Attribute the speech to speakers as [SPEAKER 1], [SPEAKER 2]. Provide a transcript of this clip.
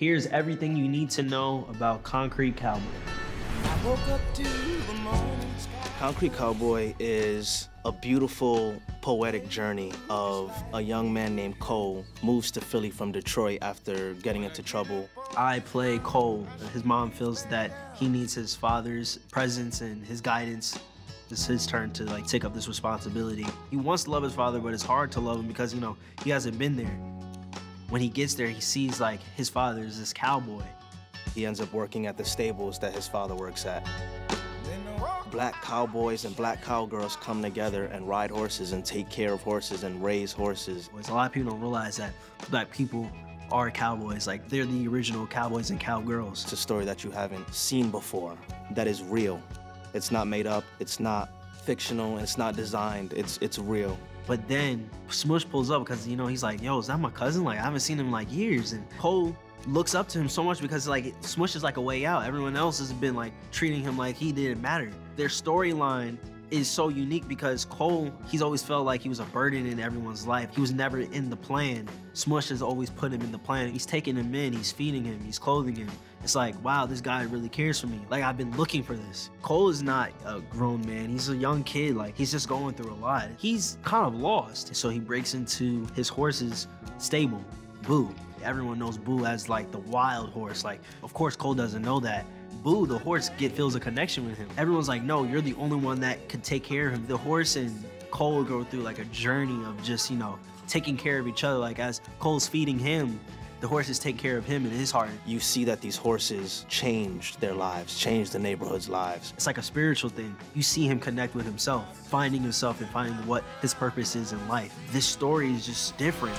[SPEAKER 1] Here's everything you need to know about Concrete Cowboy.
[SPEAKER 2] Concrete Cowboy is a beautiful poetic journey of a young man named Cole moves to Philly from Detroit after getting into trouble.
[SPEAKER 1] I play Cole. His mom feels that he needs his father's presence and his guidance. It's his turn to like take up this responsibility. He wants to love his father, but it's hard to love him because you know he hasn't been there. When he gets there, he sees like his father is this cowboy.
[SPEAKER 2] He ends up working at the stables that his father works at. Black cowboys and black cowgirls come together and ride horses and take care of horses and raise horses.
[SPEAKER 1] A lot of people don't realize that black people are cowboys. Like they're the original cowboys and cowgirls.
[SPEAKER 2] It's a story that you haven't seen before, that is real. It's not made up, it's not fictional, and it's not designed, it's, it's real.
[SPEAKER 1] But then Smush pulls up because, you know, he's like, yo, is that my cousin? Like, I haven't seen him like years. And Cole looks up to him so much because like Smush is like a way out. Everyone else has been like treating him like he didn't matter. Their storyline is so unique because Cole, he's always felt like he was a burden in everyone's life. He was never in the plan. Smush has always put him in the plan. He's taking him in, he's feeding him, he's clothing him. It's like, wow, this guy really cares for me. Like, I've been looking for this. Cole is not a grown man. He's a young kid. Like, he's just going through a lot. He's kind of lost. So he breaks into his horse's stable, Boo. Everyone knows Boo as like the wild horse. Like, of course, Cole doesn't know that. Boo, the horse, get feels a connection with him. Everyone's like, no, you're the only one that could take care of him. The horse and Cole go through like a journey of just, you know, taking care of each other. Like as Cole's feeding him, the horses take care of him and his heart.
[SPEAKER 2] You see that these horses changed their lives, changed the neighborhood's lives.
[SPEAKER 1] It's like a spiritual thing. You see him connect with himself, finding himself and finding what his purpose is in life. This story is just different.